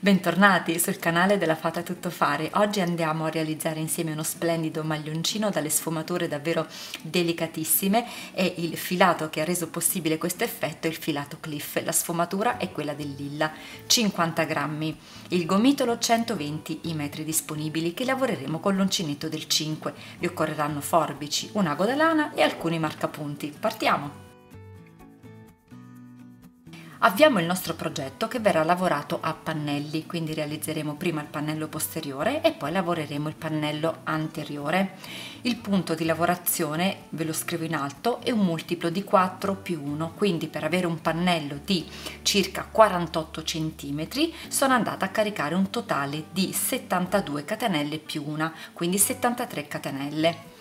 Bentornati sul canale della Fata Tutto Fare. Oggi andiamo a realizzare insieme uno splendido maglioncino dalle sfumature davvero delicatissime e il filato che ha reso possibile questo effetto è il filato Cliff. La sfumatura è quella del lilla, 50 grammi. Il gomitolo 120 i metri disponibili che lavoreremo con l'uncinetto del 5. Vi occorreranno forbici, un ago da lana e alcuni marcapunti. Partiamo! Avviamo il nostro progetto che verrà lavorato a pannelli, quindi realizzeremo prima il pannello posteriore e poi lavoreremo il pannello anteriore. Il punto di lavorazione, ve lo scrivo in alto, è un multiplo di 4 più 1, quindi per avere un pannello di circa 48 cm sono andata a caricare un totale di 72 catenelle più 1, quindi 73 catenelle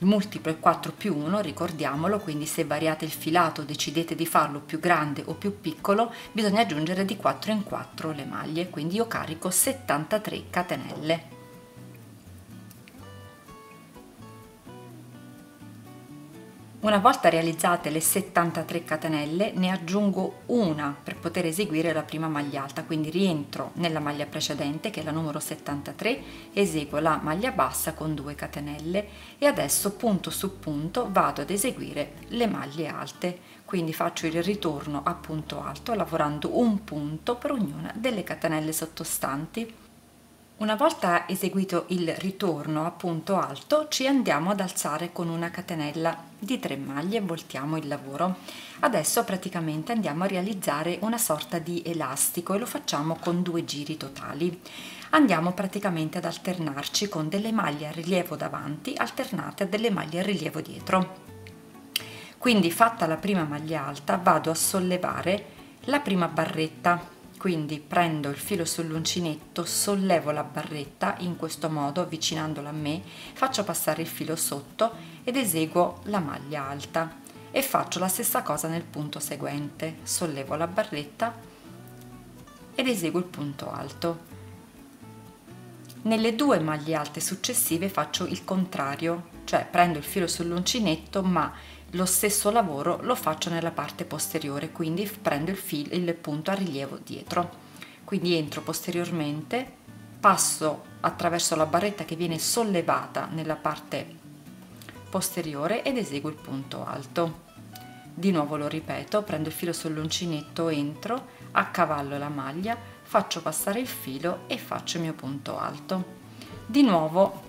il multiplo è 4 più 1, ricordiamolo, quindi se variate il filato decidete di farlo più grande o più piccolo, bisogna aggiungere di 4 in 4 le maglie, quindi io carico 73 catenelle. Una volta realizzate le 73 catenelle ne aggiungo una per poter eseguire la prima maglia alta, quindi rientro nella maglia precedente che è la numero 73, eseguo la maglia bassa con 2 catenelle e adesso punto su punto vado ad eseguire le maglie alte, quindi faccio il ritorno a punto alto lavorando un punto per ognuna delle catenelle sottostanti una volta eseguito il ritorno a punto alto ci andiamo ad alzare con una catenella di 3 maglie voltiamo il lavoro. Adesso praticamente andiamo a realizzare una sorta di elastico e lo facciamo con due giri totali. Andiamo praticamente ad alternarci con delle maglie a rilievo davanti alternate a delle maglie a rilievo dietro. Quindi fatta la prima maglia alta vado a sollevare la prima barretta quindi prendo il filo sull'uncinetto sollevo la barretta in questo modo avvicinandola a me faccio passare il filo sotto ed eseguo la maglia alta. E faccio la stessa cosa nel punto seguente. Sollevo la barretta ed eseguo il punto alto. Nelle due maglie alte successive faccio il contrario cioè prendo il filo sull'uncinetto ma lo stesso lavoro lo faccio nella parte posteriore quindi prendo il, filo, il punto a rilievo dietro. Quindi entro posteriormente passo attraverso la barretta che viene sollevata nella parte posteriore ed eseguo il punto alto. Di nuovo lo ripeto prendo il filo sull'uncinetto entro accavallo la maglia faccio passare il filo e faccio il mio punto alto. Di nuovo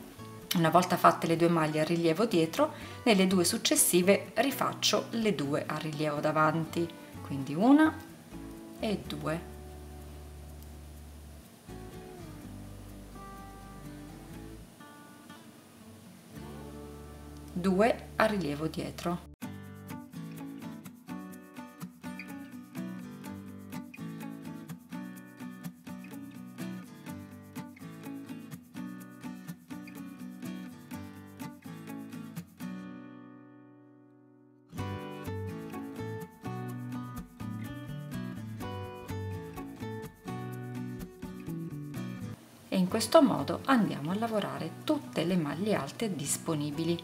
una volta fatte le due maglie a rilievo dietro, nelle due successive rifaccio le due a rilievo davanti, quindi una e due. Due a rilievo dietro. Questo modo andiamo a lavorare tutte le maglie alte disponibili.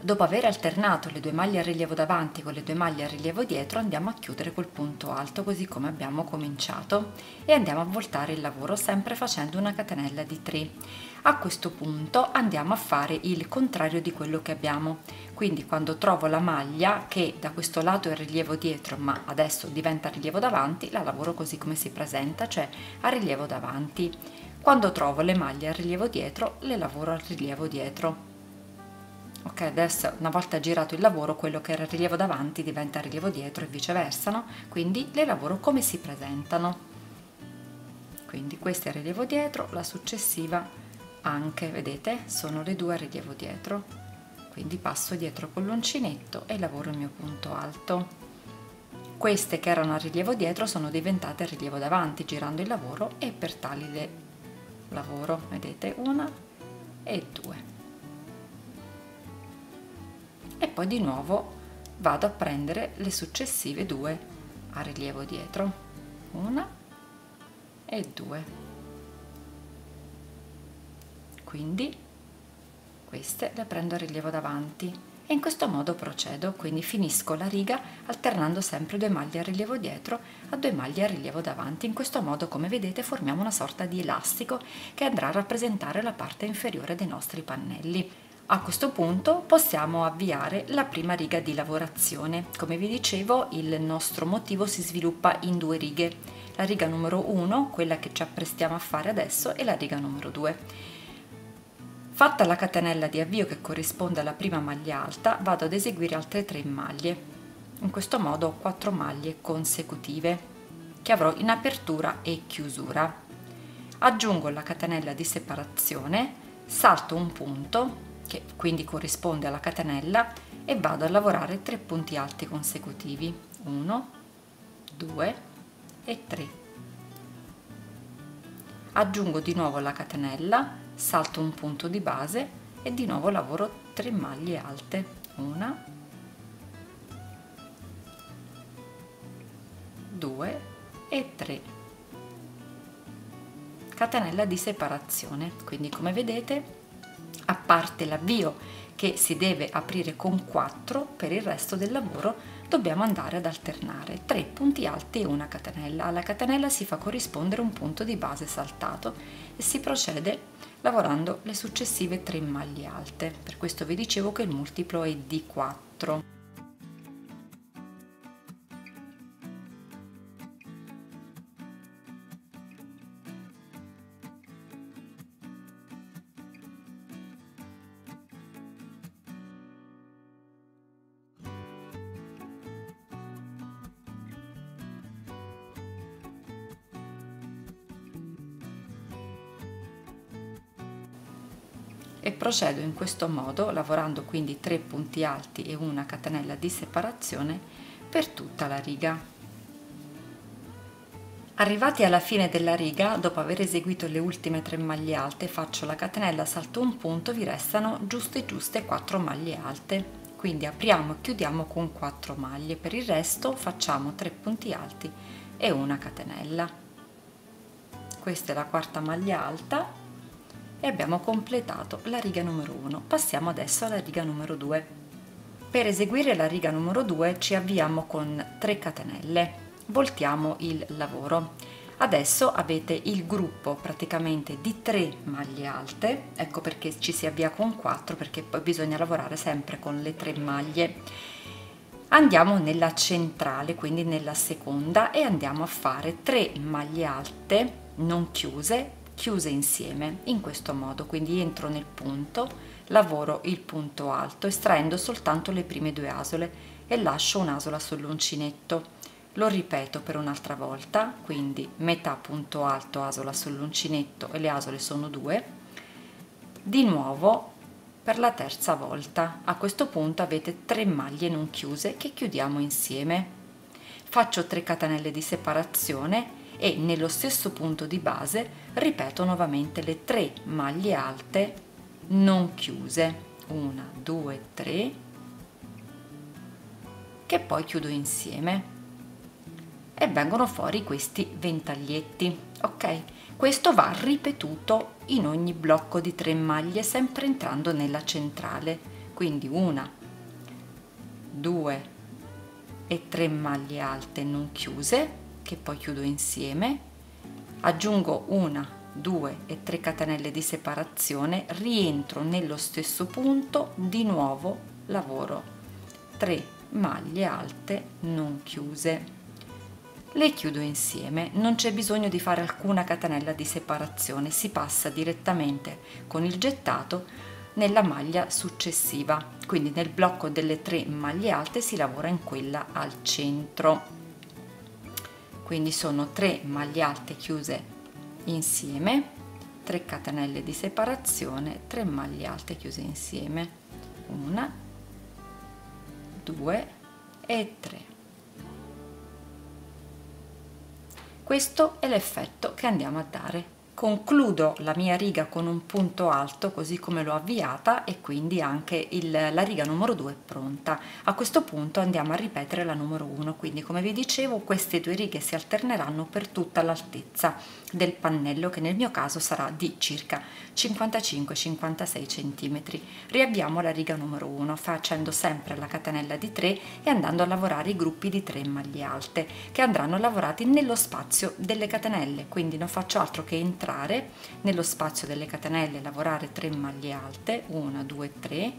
Dopo aver alternato le due maglie a rilievo davanti con le due maglie a rilievo dietro andiamo a chiudere col punto alto così come abbiamo cominciato e andiamo a voltare il lavoro sempre facendo una catenella di 3. A questo punto andiamo a fare il contrario di quello che abbiamo, quindi quando trovo la maglia che da questo lato è rilievo dietro ma adesso diventa rilievo davanti la lavoro così come si presenta, cioè a rilievo davanti quando trovo le maglie a rilievo dietro, le lavoro a rilievo dietro. Ok, adesso una volta girato il lavoro, quello che era rilievo davanti diventa rilievo dietro e viceversa, no? Quindi le lavoro come si presentano. Quindi questa è rilievo dietro, la successiva anche, vedete, sono le due a rilievo dietro. Quindi passo dietro con l'uncinetto e lavoro il mio punto alto. Queste che erano a rilievo dietro sono diventate a rilievo davanti girando il lavoro e per tali le lavoro vedete una e due. E poi di nuovo vado a prendere le successive due a rilievo dietro una e due. Quindi queste le prendo a rilievo davanti e in questo modo procedo, quindi finisco la riga alternando sempre due maglie a rilievo dietro a due maglie a rilievo davanti. In questo modo, come vedete, formiamo una sorta di elastico che andrà a rappresentare la parte inferiore dei nostri pannelli. A questo punto possiamo avviare la prima riga di lavorazione. Come vi dicevo, il nostro motivo si sviluppa in due righe. La riga numero 1, quella che ci apprestiamo a fare adesso, e la riga numero 2. Fatta la catenella di avvio che corrisponde alla prima maglia alta, vado ad eseguire altre 3 maglie. In questo modo ho 4 maglie consecutive che avrò in apertura e chiusura. Aggiungo la catenella di separazione, salto un punto, che quindi corrisponde alla catenella, e vado a lavorare 3 punti alti consecutivi. 1, 2 e 3. Aggiungo di nuovo la catenella, salto un punto di base e di nuovo lavoro 3 maglie alte. Una due e 3 catenella di separazione. Quindi come vedete a parte l'avvio che si deve aprire con 4 per il resto del lavoro dobbiamo andare ad alternare 3 punti alti e una catenella. Alla catenella si fa corrispondere un punto di base saltato e si procede lavorando le successive 3 maglie alte. Per questo vi dicevo che il multiplo è di 4. Procedo in questo modo lavorando quindi 3 punti alti e una catenella di separazione per tutta la riga. Arrivati alla fine della riga, dopo aver eseguito le ultime 3 maglie alte, faccio la catenella, salto un punto, vi restano giuste giuste 4 maglie alte. Quindi apriamo e chiudiamo con 4 maglie, per il resto facciamo 3 punti alti e una catenella. Questa è la quarta maglia alta e abbiamo completato la riga numero 1. Passiamo adesso alla riga numero 2. Per eseguire la riga numero 2 ci avviamo con 3 catenelle, voltiamo il lavoro. Adesso avete il gruppo praticamente di 3 maglie alte, ecco perché ci si avvia con 4 perché poi bisogna lavorare sempre con le 3 maglie. Andiamo nella centrale, quindi nella seconda e andiamo a fare 3 maglie alte non chiuse chiuse insieme in questo modo. Quindi entro nel punto lavoro il punto alto estraendo soltanto le prime due asole e lascio un'asola sull'uncinetto. Lo ripeto per un'altra volta quindi metà punto alto asola sull'uncinetto e le asole sono due. Di nuovo per la terza volta. A questo punto avete tre maglie non chiuse che chiudiamo insieme. Faccio 3 catenelle di separazione e nello stesso punto di base ripeto nuovamente le tre maglie alte non chiuse. 1 2 3 che poi chiudo insieme. E vengono fuori questi ventaglietti ok? Questo va ripetuto in ogni blocco di tre maglie sempre entrando nella centrale. Quindi una due e tre maglie alte non chiuse che poi chiudo insieme. Aggiungo una 2 e 3 catenelle di separazione rientro nello stesso punto di nuovo lavoro. 3 maglie alte non chiuse. Le chiudo insieme. Non c'è bisogno di fare alcuna catenella di separazione. Si passa direttamente con il gettato nella maglia successiva. Quindi nel blocco delle tre maglie alte si lavora in quella al centro quindi sono 3 maglie alte chiuse insieme 3 catenelle di separazione 3 maglie alte chiuse insieme. 1 2 e 3 questo è l'effetto che andiamo a dare concludo la mia riga con un punto alto così come l'ho avviata e quindi anche il, la riga numero 2 è pronta. A questo punto andiamo a ripetere la numero 1 quindi come vi dicevo queste due righe si alterneranno per tutta l'altezza del pannello che nel mio caso sarà di circa 55-56 cm riavviamo la riga numero 1 facendo sempre la catenella di 3 e andando a lavorare i gruppi di 3 maglie alte che andranno lavorati nello spazio delle catenelle. Quindi non faccio altro che entrare entrare nello spazio delle catenelle lavorare 3 maglie alte 1 2 3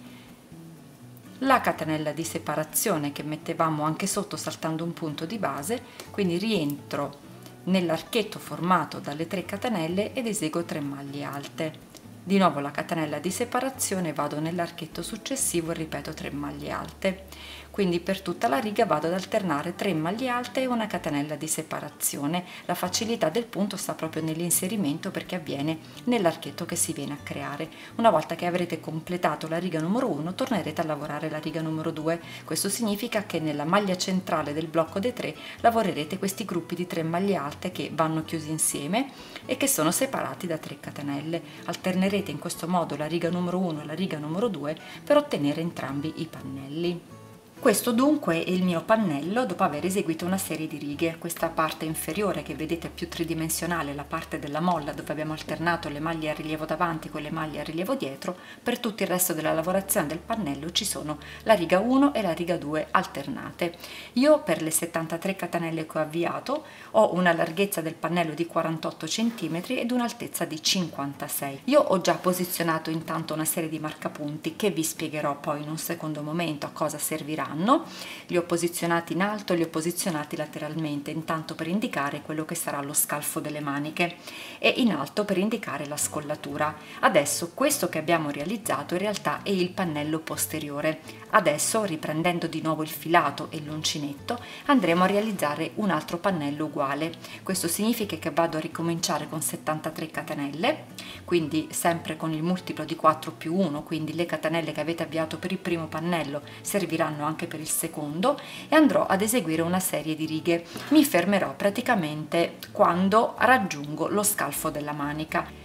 la catenella di separazione che mettevamo anche sotto saltando un punto di base quindi rientro nell'archetto formato dalle 3 catenelle ed eseguo 3 maglie alte. Di nuovo la catenella di separazione vado nell'archetto successivo e ripeto 3 maglie alte quindi per tutta la riga vado ad alternare 3 maglie alte e una catenella di separazione. La facilità del punto sta proprio nell'inserimento perché avviene nell'archetto che si viene a creare. Una volta che avrete completato la riga numero 1 tornerete a lavorare la riga numero 2 questo significa che nella maglia centrale del blocco dei 3 lavorerete questi gruppi di 3 maglie alte che vanno chiusi insieme e che sono separati da 3 catenelle. Alternerete in questo modo la riga numero 1 e la riga numero 2 per ottenere entrambi i pannelli questo dunque è il mio pannello dopo aver eseguito una serie di righe. Questa parte inferiore che vedete più tridimensionale, la parte della molla dove abbiamo alternato le maglie a rilievo davanti con le maglie a rilievo dietro, per tutto il resto della lavorazione del pannello ci sono la riga 1 e la riga 2 alternate. Io per le 73 catenelle che ho avviato ho una larghezza del pannello di 48 cm ed un'altezza di 56. Io ho già posizionato intanto una serie di marcapunti che vi spiegherò poi in un secondo momento a cosa serviranno saranno, li ho posizionati in alto, li ho posizionati lateralmente, intanto per indicare quello che sarà lo scalfo delle maniche e in alto per indicare la scollatura. Adesso questo che abbiamo realizzato in realtà è il pannello posteriore. Adesso riprendendo di nuovo il filato e l'uncinetto andremo a realizzare un altro pannello uguale. Questo significa che vado a ricominciare con 73 catenelle, quindi sempre con il multiplo di 4 più 1, quindi le catenelle che avete avviato per il primo pannello serviranno anche anche per il secondo e andrò ad eseguire una serie di righe. Mi fermerò praticamente quando raggiungo lo scalfo della manica.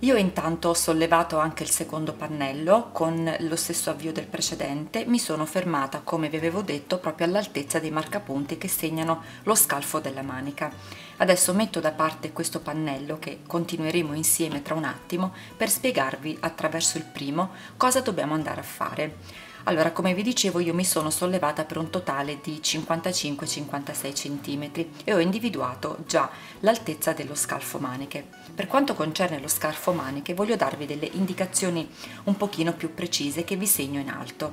Io intanto ho sollevato anche il secondo pannello con lo stesso avvio del precedente, mi sono fermata come vi avevo detto proprio all'altezza dei marcapunti che segnano lo scalfo della manica. Adesso metto da parte questo pannello che continueremo insieme tra un attimo per spiegarvi attraverso il primo cosa dobbiamo andare a fare. Allora, come vi dicevo, io mi sono sollevata per un totale di 55-56 cm e ho individuato già l'altezza dello scalfo maniche. Per quanto concerne lo scalfo maniche, voglio darvi delle indicazioni un pochino più precise che vi segno in alto.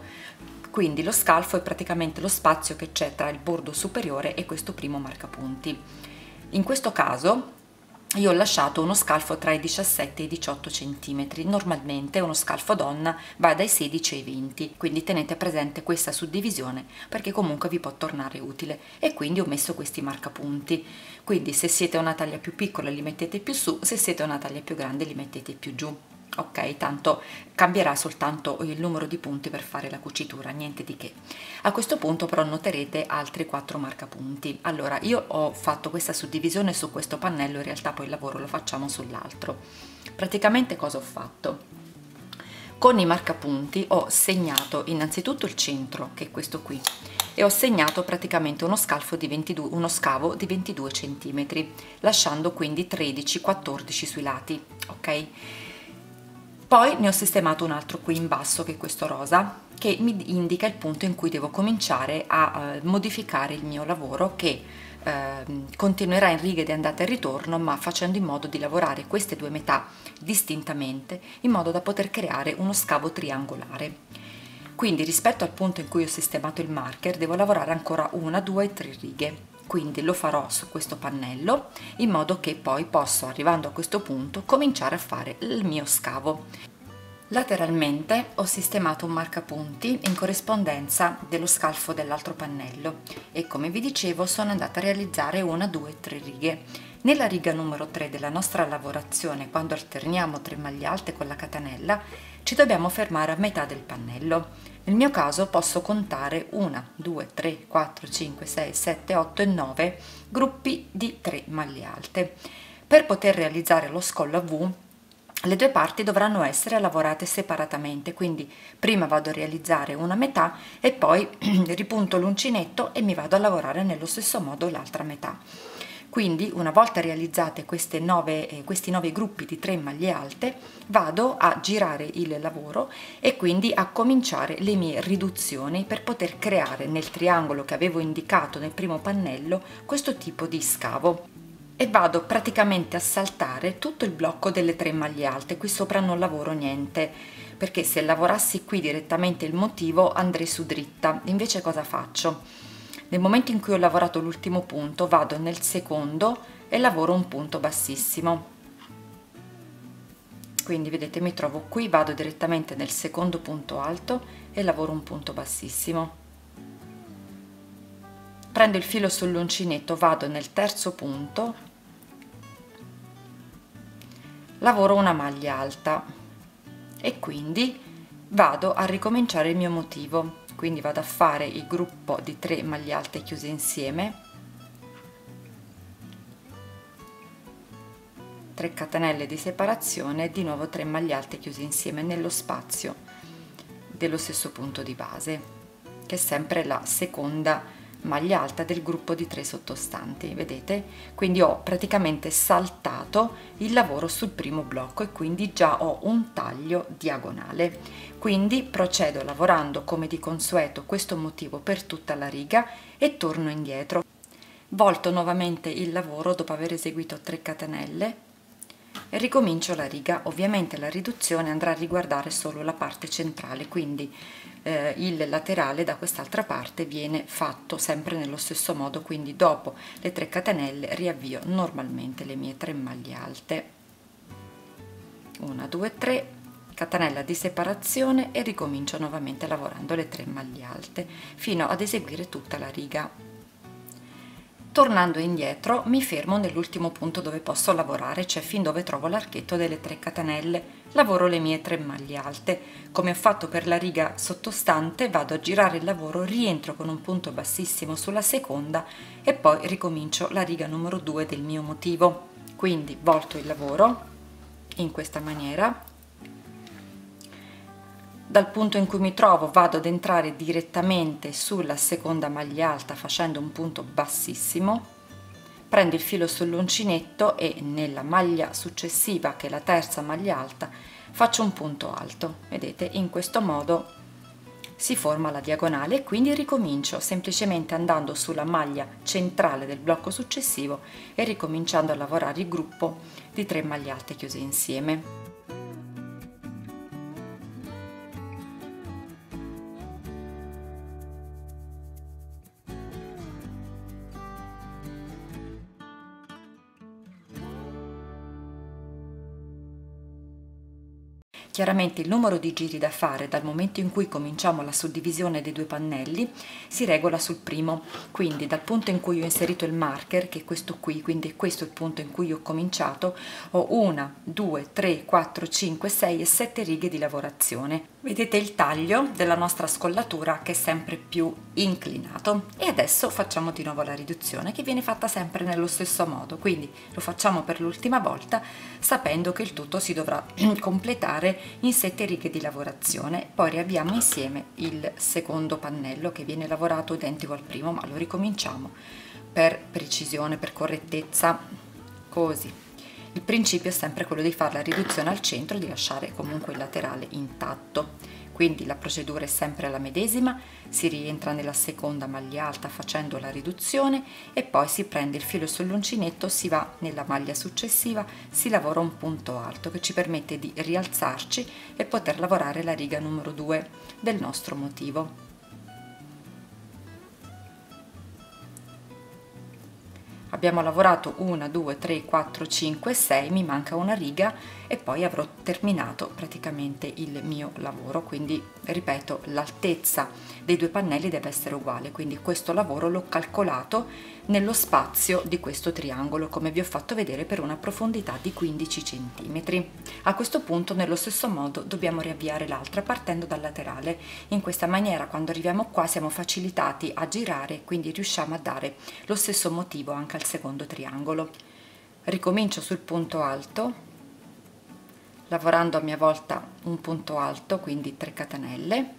Quindi lo scalfo è praticamente lo spazio che c'è tra il bordo superiore e questo primo marcapunti. In questo caso io ho lasciato uno scalfo tra i 17 e i 18 cm, normalmente uno scalfo donna va dai 16 ai 20, quindi tenete presente questa suddivisione perché comunque vi può tornare utile. E quindi ho messo questi marcapunti, quindi se siete una taglia più piccola li mettete più su, se siete una taglia più grande li mettete più giù ok tanto cambierà soltanto il numero di punti per fare la cucitura niente di che. A questo punto però noterete altri quattro marcapunti. Allora io ho fatto questa suddivisione su questo pannello in realtà poi il lavoro lo facciamo sull'altro. Praticamente cosa ho fatto? Con i marcapunti ho segnato innanzitutto il centro che è questo qui e ho segnato praticamente uno, scalfo di 22, uno scavo di 22 cm lasciando quindi 13 14 sui lati ok poi ne ho sistemato un altro qui in basso che è questo rosa che mi indica il punto in cui devo cominciare a uh, modificare il mio lavoro che uh, continuerà in righe di andata e ritorno ma facendo in modo di lavorare queste due metà distintamente in modo da poter creare uno scavo triangolare. Quindi rispetto al punto in cui ho sistemato il marker devo lavorare ancora una, due e tre righe quindi lo farò su questo pannello in modo che poi posso arrivando a questo punto cominciare a fare il mio scavo. Lateralmente ho sistemato un marcapunti in corrispondenza dello scalfo dell'altro pannello e come vi dicevo sono andata a realizzare una due tre righe. Nella riga numero 3 della nostra lavorazione quando alterniamo tre maglie alte con la catenella ci dobbiamo fermare a metà del pannello nel mio caso posso contare 1, 2, 3, 4, 5, 6, 7, 8 e 9 gruppi di 3 maglie alte. per poter realizzare lo scollo a V le due parti dovranno essere lavorate separatamente quindi prima vado a realizzare una metà e poi ripunto l'uncinetto e mi vado a lavorare nello stesso modo l'altra metà quindi una volta realizzate nove, eh, questi nove gruppi di tre maglie alte vado a girare il lavoro e quindi a cominciare le mie riduzioni per poter creare nel triangolo che avevo indicato nel primo pannello questo tipo di scavo. E vado praticamente a saltare tutto il blocco delle tre maglie alte qui sopra non lavoro niente perché se lavorassi qui direttamente il motivo andrei su dritta. Invece cosa faccio nel momento in cui ho lavorato l'ultimo punto vado nel secondo e lavoro un punto bassissimo. Quindi vedete mi trovo qui vado direttamente nel secondo punto alto e lavoro un punto bassissimo. Prendo il filo sull'uncinetto vado nel terzo punto lavoro una maglia alta e quindi vado a ricominciare il mio motivo quindi vado a fare il gruppo di 3 maglie alte chiuse insieme. 3 catenelle di separazione e di nuovo 3 maglie alte chiuse insieme nello spazio dello stesso punto di base che è sempre la seconda maglia alta del gruppo di tre sottostanti vedete? Quindi ho praticamente saltato il lavoro sul primo blocco e quindi già ho un taglio diagonale. Quindi procedo lavorando come di consueto questo motivo per tutta la riga e torno indietro. Volto nuovamente il lavoro dopo aver eseguito 3 catenelle e ricomincio la riga. Ovviamente la riduzione andrà a riguardare solo la parte centrale quindi eh, il laterale da quest'altra parte viene fatto sempre nello stesso modo quindi dopo le 3 catenelle riavvio normalmente le mie 3 maglie alte. 1 2 3 catenella di separazione e ricomincio nuovamente lavorando le 3 maglie alte fino ad eseguire tutta la riga tornando indietro mi fermo nell'ultimo punto dove posso lavorare cioè fin dove trovo l'archetto delle 3 catenelle. Lavoro le mie 3 maglie alte. Come ho fatto per la riga sottostante vado a girare il lavoro rientro con un punto bassissimo sulla seconda e poi ricomincio la riga numero 2 del mio motivo. Quindi volto il lavoro in questa maniera dal punto in cui mi trovo vado ad entrare direttamente sulla seconda maglia alta facendo un punto bassissimo. Prendo il filo sull'uncinetto e nella maglia successiva che è la terza maglia alta faccio un punto alto. Vedete in questo modo si forma la diagonale. E quindi ricomincio semplicemente andando sulla maglia centrale del blocco successivo e ricominciando a lavorare il gruppo di 3 maglie alte chiuse insieme Chiaramente il numero di giri da fare dal momento in cui cominciamo la suddivisione dei due pannelli si regola sul primo, quindi dal punto in cui ho inserito il marker, che è questo qui, quindi questo è il punto in cui ho cominciato, ho 1, 2, 3, 4, 5, 6 e 7 righe di lavorazione. Vedete il taglio della nostra scollatura che è sempre più inclinato e adesso facciamo di nuovo la riduzione che viene fatta sempre nello stesso modo, quindi lo facciamo per l'ultima volta sapendo che il tutto si dovrà completare in sette righe di lavorazione. Poi riavviamo insieme il secondo pannello che viene lavorato identico al primo ma lo ricominciamo per precisione per correttezza così il principio è sempre quello di fare la riduzione al centro e di lasciare comunque il laterale intatto quindi la procedura è sempre la medesima, si rientra nella seconda maglia alta facendo la riduzione e poi si prende il filo sull'uncinetto, si va nella maglia successiva, si lavora un punto alto che ci permette di rialzarci e poter lavorare la riga numero 2 del nostro motivo. Abbiamo lavorato 1 2 3 4 5 6 mi manca una riga e poi avrò terminato praticamente il mio lavoro. Quindi ripeto l'altezza dei due pannelli deve essere uguale. Quindi questo lavoro l'ho calcolato nello spazio di questo triangolo come vi ho fatto vedere per una profondità di 15 cm a questo punto nello stesso modo dobbiamo riavviare l'altra partendo dal laterale. In questa maniera quando arriviamo qua siamo facilitati a girare quindi riusciamo a dare lo stesso motivo anche al secondo triangolo. Ricomincio sul punto alto lavorando a mia volta un punto alto quindi 3 catenelle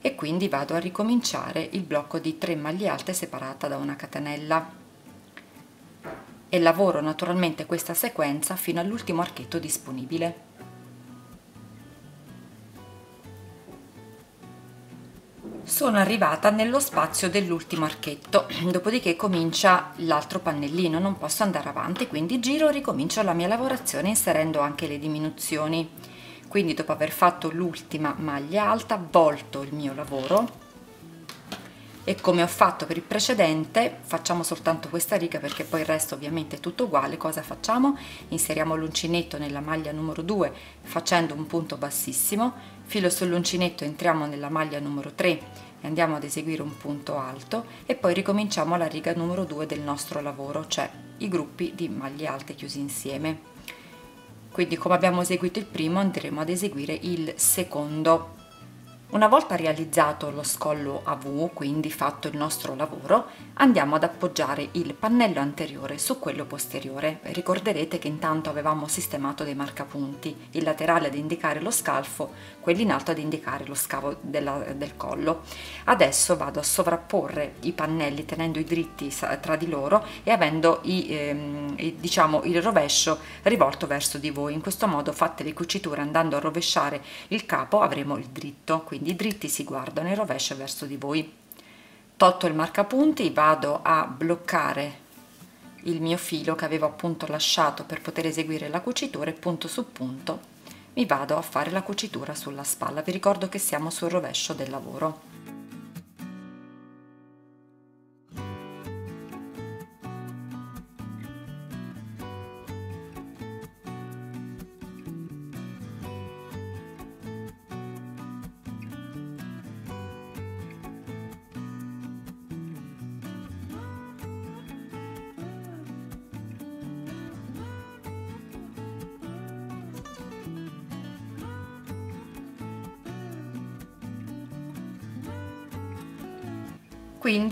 e quindi vado a ricominciare il blocco di 3 maglie alte separata da una catenella. E lavoro naturalmente questa sequenza fino all'ultimo archetto disponibile sono arrivata nello spazio dell'ultimo archetto. Dopodiché comincia l'altro pannellino non posso andare avanti quindi giro e ricomincio la mia lavorazione inserendo anche le diminuzioni. Quindi dopo aver fatto l'ultima maglia alta volto il mio lavoro. E come ho fatto per il precedente facciamo soltanto questa riga perché poi il resto ovviamente è tutto uguale. Cosa facciamo? Inseriamo l'uncinetto nella maglia numero 2 facendo un punto bassissimo filo sull'uncinetto entriamo nella maglia numero 3 e andiamo ad eseguire un punto alto e poi ricominciamo la riga numero 2 del nostro lavoro cioè i gruppi di maglie alte chiusi insieme. Quindi come abbiamo eseguito il primo andremo ad eseguire il secondo una volta realizzato lo scollo a V, quindi fatto il nostro lavoro, andiamo ad appoggiare il pannello anteriore su quello posteriore. Ricorderete che intanto avevamo sistemato dei marcapunti, il laterale ad indicare lo scalfo, quelli in alto ad indicare lo scavo della, del collo. Adesso vado a sovrapporre i pannelli tenendo i dritti tra di loro e avendo i, ehm, diciamo, il rovescio rivolto verso di voi. In questo modo fatte le cuciture andando a rovesciare il capo avremo il dritto, quindi quindi dritti si guardano in rovescio verso di voi. Tolto il marcapunti vado a bloccare il mio filo che avevo appunto lasciato per poter eseguire la cucitura e punto su punto mi vado a fare la cucitura sulla spalla. Vi ricordo che siamo sul rovescio del lavoro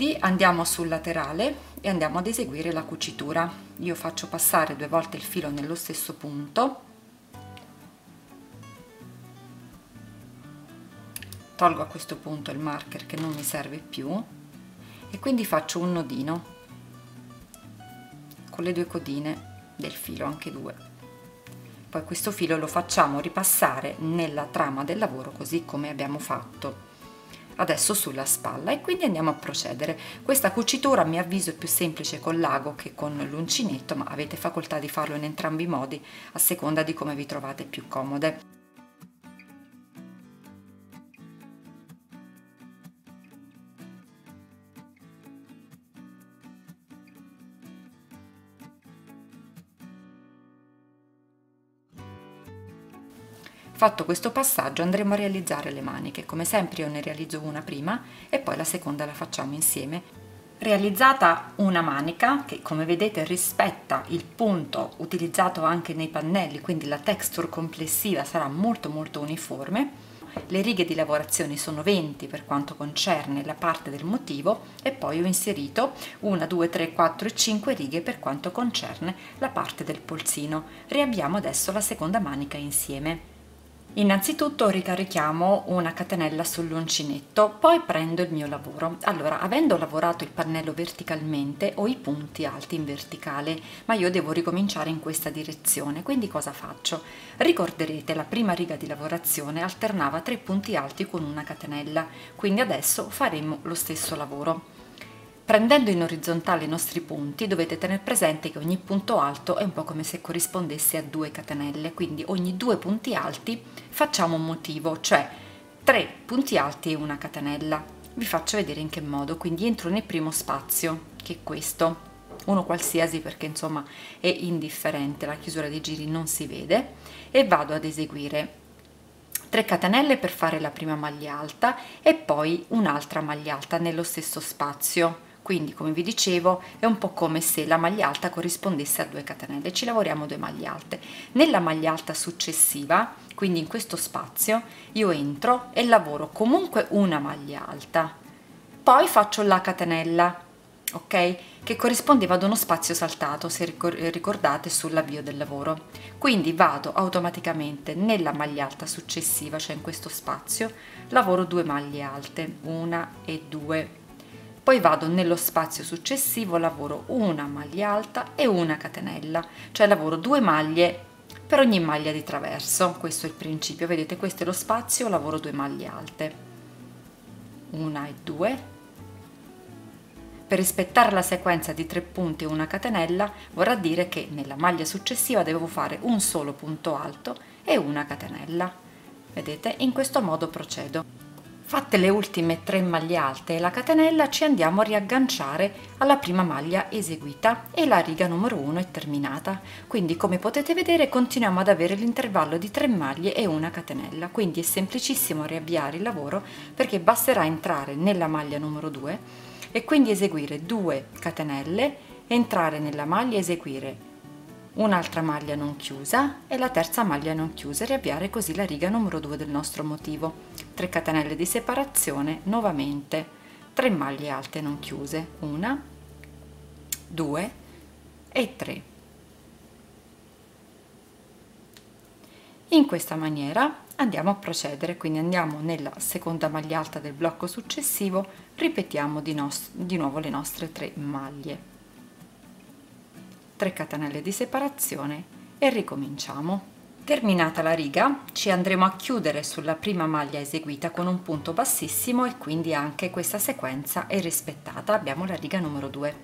quindi andiamo sul laterale e andiamo ad eseguire la cucitura. Io faccio passare due volte il filo nello stesso punto. Tolgo a questo punto il marker che non mi serve più e quindi faccio un nodino con le due codine del filo anche due. Poi questo filo lo facciamo ripassare nella trama del lavoro così come abbiamo fatto adesso sulla spalla e quindi andiamo a procedere. Questa cucitura a mio avviso è più semplice con l'ago che con l'uncinetto ma avete facoltà di farlo in entrambi i modi a seconda di come vi trovate più comode Fatto questo passaggio andremo a realizzare le maniche, come sempre io ne realizzo una prima e poi la seconda la facciamo insieme. Realizzata una manica che come vedete rispetta il punto utilizzato anche nei pannelli, quindi la texture complessiva sarà molto molto uniforme, le righe di lavorazione sono 20 per quanto concerne la parte del motivo e poi ho inserito 1, 2, 3, 4 e 5 righe per quanto concerne la parte del polsino. Riabbiamo adesso la seconda manica insieme. Innanzitutto ricarichiamo una catenella sull'uncinetto, poi prendo il mio lavoro. Allora, avendo lavorato il pannello verticalmente, ho i punti alti in verticale, ma io devo ricominciare in questa direzione, quindi cosa faccio? Ricorderete, la prima riga di lavorazione alternava tre punti alti con una catenella, quindi adesso faremo lo stesso lavoro. Prendendo in orizzontale i nostri punti dovete tenere presente che ogni punto alto è un po' come se corrispondesse a due catenelle, quindi ogni due punti alti facciamo un motivo, cioè tre punti alti e una catenella. Vi faccio vedere in che modo, quindi entro nel primo spazio, che è questo, uno qualsiasi perché insomma è indifferente, la chiusura dei giri non si vede, e vado ad eseguire 3 catenelle per fare la prima maglia alta e poi un'altra maglia alta nello stesso spazio quindi come vi dicevo è un po' come se la maglia alta corrispondesse a due catenelle ci lavoriamo due maglie alte nella maglia alta successiva quindi in questo spazio io entro e lavoro comunque una maglia alta poi faccio la catenella ok? Che corrispondeva ad uno spazio saltato, se ricordate, sull'avvio del lavoro. Quindi vado automaticamente nella maglia alta successiva, cioè in questo spazio, lavoro due maglie alte, una e due. Poi vado nello spazio successivo, lavoro una maglia alta e una catenella, cioè lavoro due maglie per ogni maglia di traverso. Questo è il principio, vedete, questo è lo spazio, lavoro due maglie alte. Una e due per rispettare la sequenza di tre punti e una catenella vorrà dire che nella maglia successiva devo fare un solo punto alto e una catenella. Vedete? In questo modo procedo. Fatte le ultime tre maglie alte e la catenella ci andiamo a riagganciare alla prima maglia eseguita e la riga numero 1 è terminata. Quindi come potete vedere continuiamo ad avere l'intervallo di tre maglie e una catenella, quindi è semplicissimo riavviare il lavoro perché basterà entrare nella maglia numero 2 e quindi eseguire 2 catenelle, entrare nella maglia, eseguire un'altra maglia non chiusa e la terza maglia non chiusa e riavviare così la riga numero 2 del nostro motivo. 3 catenelle di separazione, nuovamente 3 maglie alte non chiuse, 1, 2 e 3. In questa maniera andiamo a procedere, quindi andiamo nella seconda maglia alta del blocco successivo, ripetiamo di, di nuovo le nostre 3 maglie. 3 catenelle di separazione e ricominciamo. Terminata la riga ci andremo a chiudere sulla prima maglia eseguita con un punto bassissimo e quindi anche questa sequenza è rispettata, abbiamo la riga numero 2.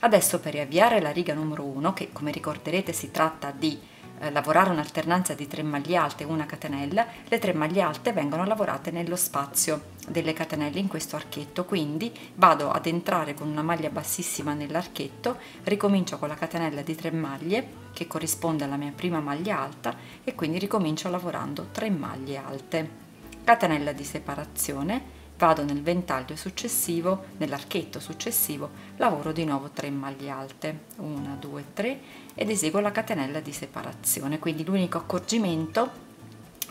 Adesso per riavviare la riga numero 1 che come ricorderete si tratta di eh, lavorare un'alternanza di 3 maglie alte e una catenella, le 3 maglie alte vengono lavorate nello spazio delle catenelle in questo archetto, quindi vado ad entrare con una maglia bassissima nell'archetto, ricomincio con la catenella di 3 maglie che corrisponde alla mia prima maglia alta e quindi ricomincio lavorando 3 maglie alte. Catenella di separazione, vado nel ventaglio successivo, nell'archetto successivo, lavoro di nuovo 3 maglie alte, 1, 2, 3 ed eseguo la catenella di separazione. Quindi l'unico accorgimento,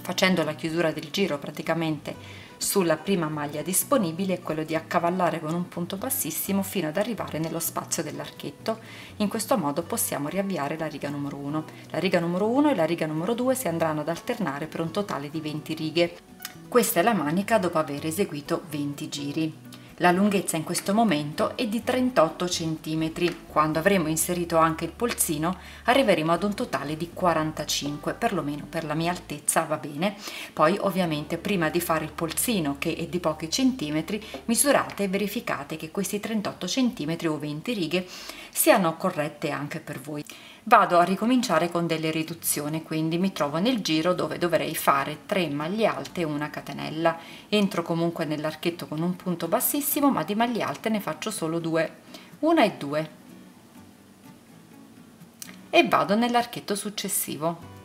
facendo la chiusura del giro praticamente sulla prima maglia disponibile è quello di accavallare con un punto bassissimo fino ad arrivare nello spazio dell'archetto. In questo modo possiamo riavviare la riga numero 1. La riga numero 1 e la riga numero 2 si andranno ad alternare per un totale di 20 righe. Questa è la manica dopo aver eseguito 20 giri. La lunghezza in questo momento è di 38 cm. Quando avremo inserito anche il polsino arriveremo ad un totale di 45, perlomeno per la mia altezza va bene. Poi ovviamente prima di fare il polsino che è di pochi centimetri misurate e verificate che questi 38 cm o 20 righe siano corrette anche per voi vado a ricominciare con delle riduzioni quindi mi trovo nel giro dove dovrei fare 3 maglie alte e una catenella. Entro comunque nell'archetto con un punto bassissimo ma di maglie alte ne faccio solo due. Una e due. E vado nell'archetto successivo.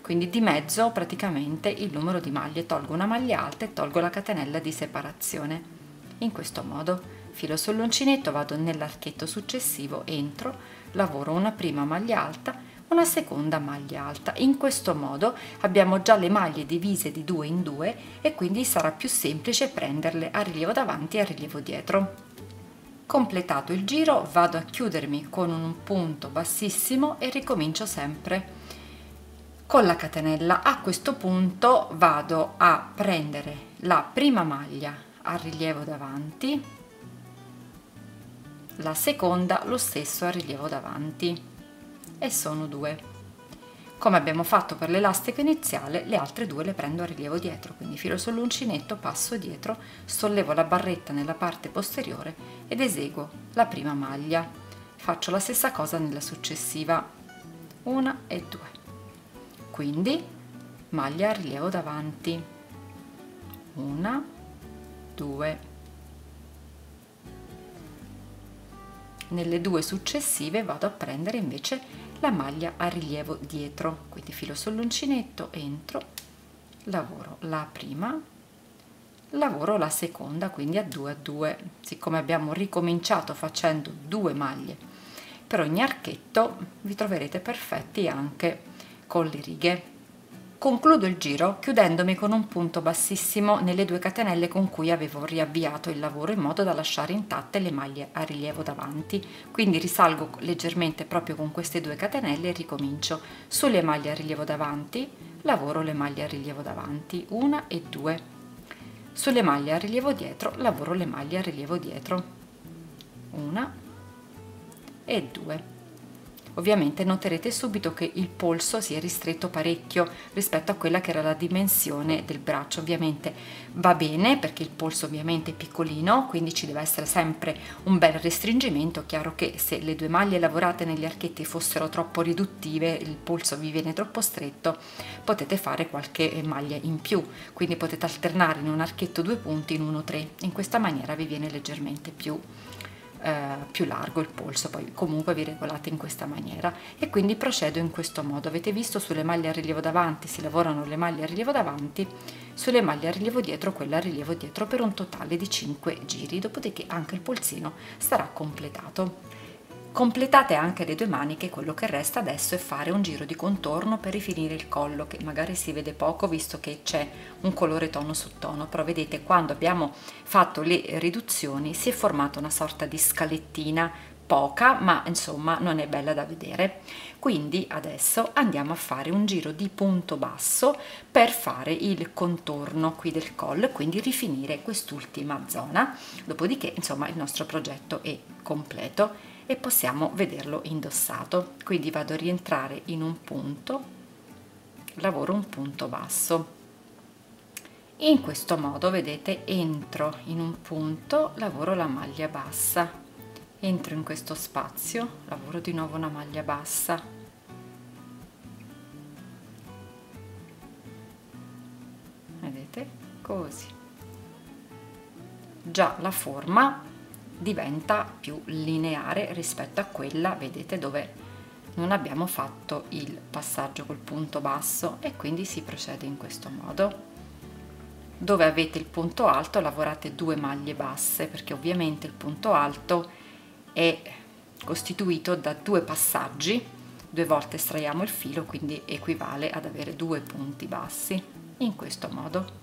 Quindi di mezzo praticamente il numero di maglie. Tolgo una maglia alta e tolgo la catenella di separazione. In questo modo filo sull'uncinetto vado nell'archetto successivo entro lavoro una prima maglia alta una seconda maglia alta. In questo modo abbiamo già le maglie divise di due in due e quindi sarà più semplice prenderle a rilievo davanti e a rilievo dietro. Completato il giro vado a chiudermi con un punto bassissimo e ricomincio sempre. Con la catenella a questo punto vado a prendere la prima maglia a rilievo davanti la seconda lo stesso a rilievo davanti. E sono due. Come abbiamo fatto per l'elastico iniziale le altre due le prendo a rilievo dietro quindi filo sull'uncinetto passo dietro sollevo la barretta nella parte posteriore ed eseguo la prima maglia. Faccio la stessa cosa nella successiva. Una e due. Quindi maglia a rilievo davanti. Una due nelle due successive vado a prendere invece la maglia a rilievo dietro. Quindi filo sull'uncinetto entro lavoro la prima lavoro la seconda quindi a 2 a 2 siccome abbiamo ricominciato facendo due maglie per ogni archetto vi troverete perfetti anche con le righe Concludo il giro chiudendomi con un punto bassissimo nelle due catenelle con cui avevo riavviato il lavoro in modo da lasciare intatte le maglie a rilievo davanti. Quindi risalgo leggermente proprio con queste due catenelle e ricomincio. Sulle maglie a rilievo davanti lavoro le maglie a rilievo davanti, una e due. Sulle maglie a rilievo dietro lavoro le maglie a rilievo dietro, una e due. Ovviamente noterete subito che il polso si è ristretto parecchio rispetto a quella che era la dimensione del braccio. Ovviamente va bene perché il polso ovviamente è piccolino, quindi ci deve essere sempre un bel restringimento. Chiaro che se le due maglie lavorate negli archetti fossero troppo riduttive, il polso vi viene troppo stretto, potete fare qualche maglia in più. Quindi potete alternare in un archetto due punti in uno tre. In questa maniera vi viene leggermente più eh, più largo il polso, poi comunque vi regolate in questa maniera e quindi procedo in questo modo. Avete visto sulle maglie a rilievo davanti si lavorano le maglie a rilievo davanti, sulle maglie a rilievo dietro quella a rilievo dietro per un totale di 5 giri, dopodiché anche il polsino sarà completato. Completate anche le due maniche, quello che resta adesso è fare un giro di contorno per rifinire il collo, che magari si vede poco visto che c'è un colore tono su tono, però vedete quando abbiamo fatto le riduzioni si è formata una sorta di scalettina poca ma insomma non è bella da vedere. Quindi adesso andiamo a fare un giro di punto basso per fare il contorno qui del collo e quindi rifinire quest'ultima zona. Dopodiché insomma il nostro progetto è completo e possiamo vederlo indossato. Quindi vado a rientrare in un punto lavoro un punto basso. In questo modo vedete entro in un punto lavoro la maglia bassa. Entro in questo spazio lavoro di nuovo una maglia bassa. Vedete? Così. Già la forma diventa più lineare rispetto a quella, vedete, dove non abbiamo fatto il passaggio col punto basso e quindi si procede in questo modo. Dove avete il punto alto lavorate due maglie basse perché ovviamente il punto alto è costituito da due passaggi, due volte estraiamo il filo quindi equivale ad avere due punti bassi in questo modo.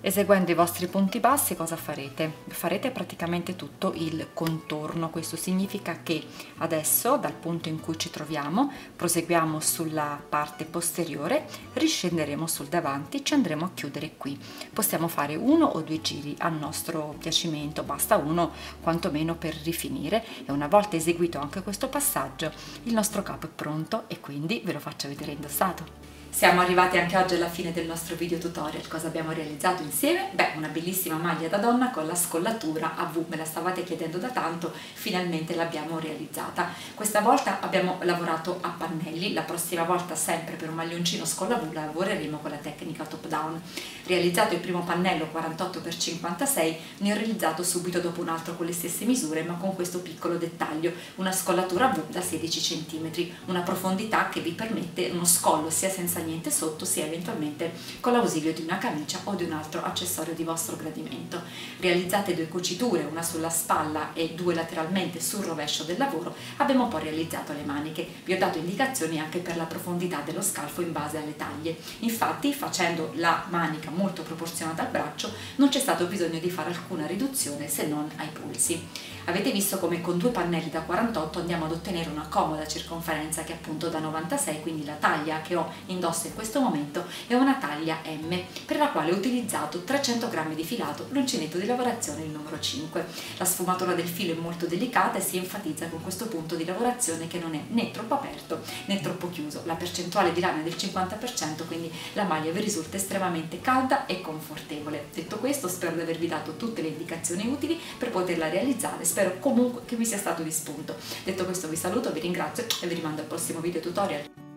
Eseguendo i vostri punti bassi cosa farete? Farete praticamente tutto il contorno, questo significa che adesso dal punto in cui ci troviamo proseguiamo sulla parte posteriore, riscenderemo sul davanti, ci andremo a chiudere qui. Possiamo fare uno o due giri a nostro piacimento, basta uno quantomeno per rifinire e una volta eseguito anche questo passaggio il nostro capo è pronto e quindi ve lo faccio vedere indossato. Siamo arrivati anche oggi alla fine del nostro video tutorial. Cosa abbiamo realizzato insieme? Beh, una bellissima maglia da donna con la scollatura a V. Me la stavate chiedendo da tanto, finalmente l'abbiamo realizzata. Questa volta abbiamo lavorato a pannelli, la prossima volta sempre per un maglioncino scolla V lavoreremo con la tecnica top down. Realizzato il primo pannello 48x56, ne ho realizzato subito dopo un altro con le stesse misure, ma con questo piccolo dettaglio, una scollatura V da 16 cm, una profondità che vi permette uno scollo sia senza niente sotto sia eventualmente con l'ausilio di una camicia o di un altro accessorio di vostro gradimento. Realizzate due cuciture, una sulla spalla e due lateralmente sul rovescio del lavoro, abbiamo poi realizzato le maniche. Vi ho dato indicazioni anche per la profondità dello scalfo in base alle taglie. Infatti facendo la manica molto proporzionata al braccio non c'è stato bisogno di fare alcuna riduzione se non ai polsi. Avete visto come con due pannelli da 48 andiamo ad ottenere una comoda circonferenza che è appunto da 96, quindi la taglia che ho indosso in questo momento è una taglia M, per la quale ho utilizzato 300 grammi di filato, l'uncinetto di lavorazione il numero 5. La sfumatura del filo è molto delicata e si enfatizza con questo punto di lavorazione che non è né troppo aperto né troppo chiuso. La percentuale di lana è del 50%, quindi la maglia vi risulta estremamente calda e confortevole. Detto questo, spero di avervi dato tutte le indicazioni utili per poterla realizzare spero comunque che vi sia stato di spunto. Detto questo vi saluto, vi ringrazio e vi rimando al prossimo video tutorial.